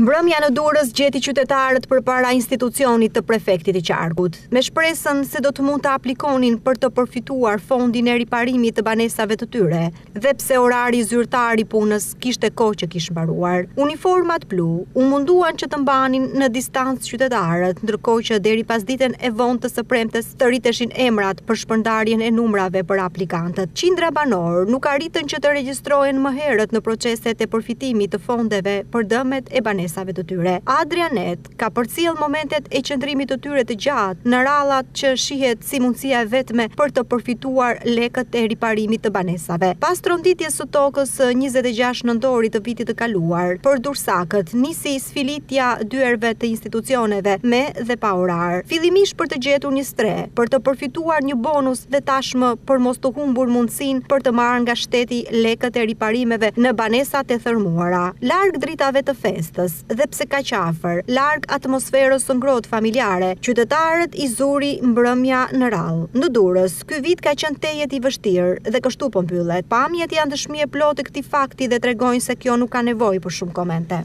Mbrëmja në Durrës gjeti qytetarët përpara institucionit të prefektit të qarkut, me shpresën se do të mund të aplikonin për të përfituar fondin e riparimit të banesave të tyre, dhe pse orari zyrtar i punës kishte kohë që kish mbaruar. Uniformat blu u munduan që të mbanin në distancë qytetarët, ndërkohë që deri pasditen e vonë të së premtes thirreshin emrat për shpërndarjen e numrave për aplikantët. Qindra banorë nuk arritën që të regjistrohen më herët në proceset e përfitimit të fondeve për dëmet e banesave të tyre. Adrianet ka përcjellë momentet e qëndrimit të tyre të gjatë në radhët që shihet si mundësia e vetme për të përfituar lekët e riparimit të banesave. Pas tronditjes së tokës së njëzet e gjashtë nëntorit të vitit të kaluar, për durrsakët nisi sfilitja dyerve të institucioneve me dhe pa orar, fillimisht për të gjetur një strehë, për të përfituar një bonus dhe tashmë për mos të humbur mundësinë për të marrë nga shteti lekët e riparimeve në banesat e thërrmuara. Larg dritave të festës, dhe pse kaq afër, larg atmosferës së ngrohtë familjare, qytetarët i zuri mbrëmja në radhë. Në Durrës, ky vit ka qenë tejet i vështirë dhe kështu po mbyllet. Pamjet janë dëshmi e plotë e këtij fakti dhe tregojnë se kjo nuk ka nevojë për shumë komente.